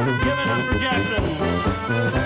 Give it up for Jackson.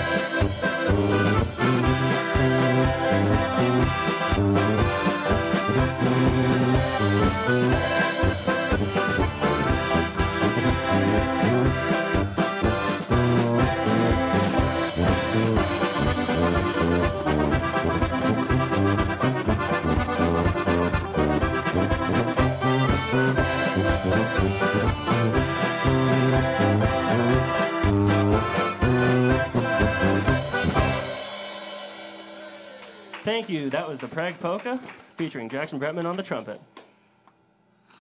Thank you. That was the Prague Polka featuring Jackson Bretman on the trumpet.